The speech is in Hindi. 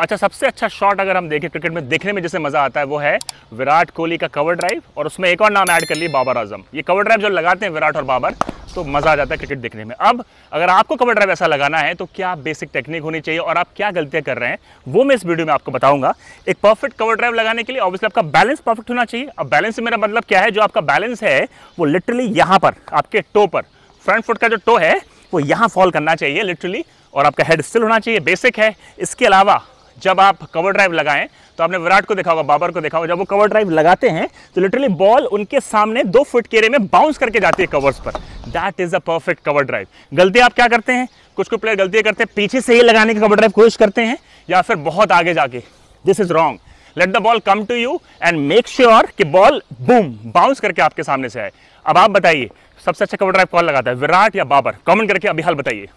अच्छा सबसे अच्छा शॉट अगर हम देखें क्रिकेट में, देखने में जैसे मज़ा आता है, वो है विराट कोहली का कवर ड्राइव और उसमें एक और नाम ऐड कर लिए बाबर आज़म। ये कवर ड्राइव जो लगाते हैं विराट और बाबर तो मज़ा आ जाता है क्रिकेट देखने में। अब, अगर आपको कवर ड्राइव ऐसा लगाना है तो क्या बेसिक टेक्निक होनी चाहिए और आप क्या गलतियाँ कर रहे हैं, वो मैं इस वीडियो में आपको बताऊँगा। एक परफेक्ट कवर ड्राइव लगाने के लिए ऑब्वियसली आपका बैलेंस परफेक्ट होना चाहिए। अब बैलेंस से मेरा मतलब क्या है, जो आपका बैलेंस है, वो लिटरली यहाँ पर, आपके टो पर फ्रंट फुट का जो टो है, वो यहाँ फॉल करना चाहिए लिटरली और आपका हेड स्टिल होना चाहिए बेसिक है। इसके अलावा जब आप कवर ड्राइव लगाएँ तो आपने विराट को देखा होगा, बाबर को देखा होगा। जब वो कवर ड्राइव लगाते हैं तो लिटरली बॉल उनके सामने दो फुट केरे में बाउंस करके जाती है कवर्स पर। That is a perfect cover drive गलती आप क्या करते हैं? कुछ कुछ प्लेयर गलतियाँ करते हैं, पीछे से ही लगाने की कवर ड्राइव कोशिश करते हैं, या फिर बहुत आगे जाके। This is wrong let the ball come to you and make sure कि बॉल बूम बाउंस करके आपके सामने से आए। अब आप बताइए, सबसे अच्छा कवर ड्राइव कौन लगाता है, विराट या बाबर? कमेंट करके अभी हाल बताइए।